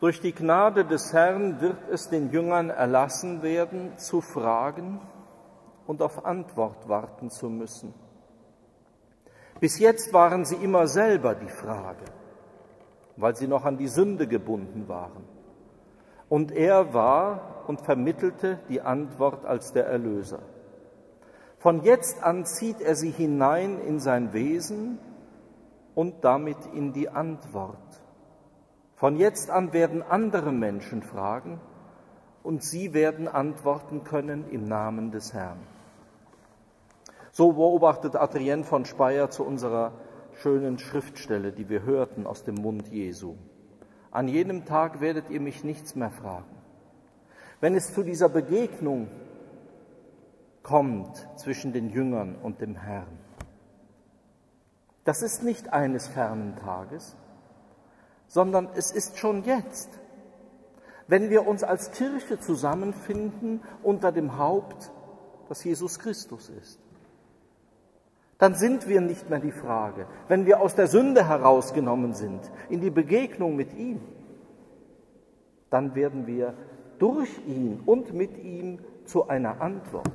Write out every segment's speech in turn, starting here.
Durch die Gnade des Herrn wird es den Jüngern erlassen werden, zu fragen und auf Antwort warten zu müssen. Bis jetzt waren sie immer selber die Frage, weil sie noch an die Sünde gebunden waren. Und er war und vermittelte die Antwort als der Erlöser. Von jetzt an zieht er sie hinein in sein Wesen und damit in die Antwort. Von jetzt an werden andere Menschen fragen und sie werden antworten können im Namen des Herrn. So beobachtet Adrien von Speyer zu unserer schönen Schriftstelle, die wir hörten aus dem Mund Jesu. An jenem Tag werdet ihr mich nichts mehr fragen. Wenn es zu dieser Begegnung kommt zwischen den Jüngern und dem Herrn, das ist nicht eines fernen Tages, sondern es ist schon jetzt. Wenn wir uns als Kirche zusammenfinden unter dem Haupt, das Jesus Christus ist dann sind wir nicht mehr die Frage. Wenn wir aus der Sünde herausgenommen sind, in die Begegnung mit ihm, dann werden wir durch ihn und mit ihm zu einer Antwort.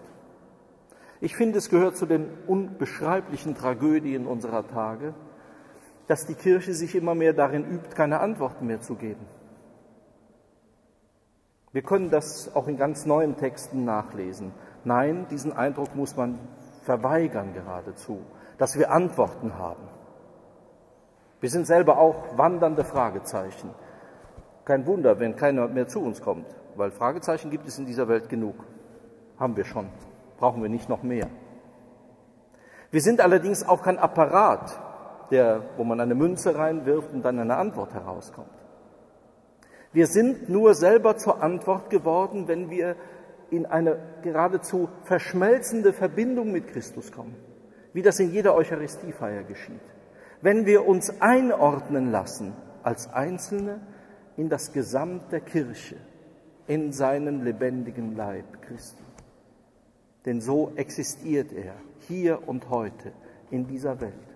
Ich finde, es gehört zu den unbeschreiblichen Tragödien unserer Tage, dass die Kirche sich immer mehr darin übt, keine Antworten mehr zu geben. Wir können das auch in ganz neuen Texten nachlesen. Nein, diesen Eindruck muss man verweigern geradezu, dass wir Antworten haben. Wir sind selber auch wandernde Fragezeichen. Kein Wunder, wenn keiner mehr zu uns kommt, weil Fragezeichen gibt es in dieser Welt genug. Haben wir schon, brauchen wir nicht noch mehr. Wir sind allerdings auch kein Apparat, der, wo man eine Münze reinwirft und dann eine Antwort herauskommt. Wir sind nur selber zur Antwort geworden, wenn wir in eine geradezu verschmelzende Verbindung mit Christus kommen, wie das in jeder Eucharistiefeier geschieht. Wenn wir uns einordnen lassen als Einzelne in das Gesamt der Kirche, in seinen lebendigen Leib Christi. Denn so existiert er hier und heute in dieser Welt.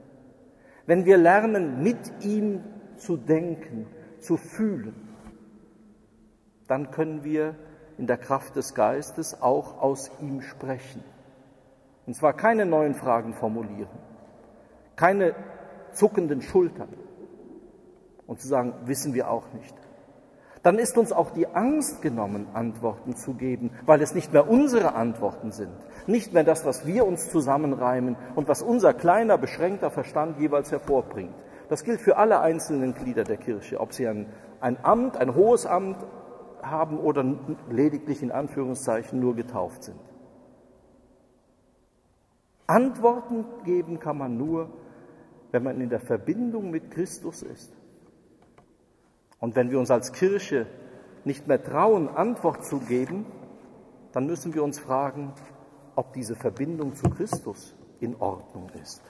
Wenn wir lernen, mit ihm zu denken, zu fühlen, dann können wir in der Kraft des Geistes auch aus ihm sprechen. Und zwar keine neuen Fragen formulieren, keine zuckenden Schultern und zu sagen, wissen wir auch nicht. Dann ist uns auch die Angst genommen, Antworten zu geben, weil es nicht mehr unsere Antworten sind, nicht mehr das, was wir uns zusammenreimen und was unser kleiner, beschränkter Verstand jeweils hervorbringt. Das gilt für alle einzelnen Glieder der Kirche, ob sie ein, ein Amt, ein hohes Amt haben oder lediglich in Anführungszeichen nur getauft sind. Antworten geben kann man nur, wenn man in der Verbindung mit Christus ist. Und wenn wir uns als Kirche nicht mehr trauen, Antwort zu geben, dann müssen wir uns fragen, ob diese Verbindung zu Christus in Ordnung ist.